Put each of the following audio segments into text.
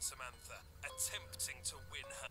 Samantha, attempting to win her.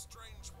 strange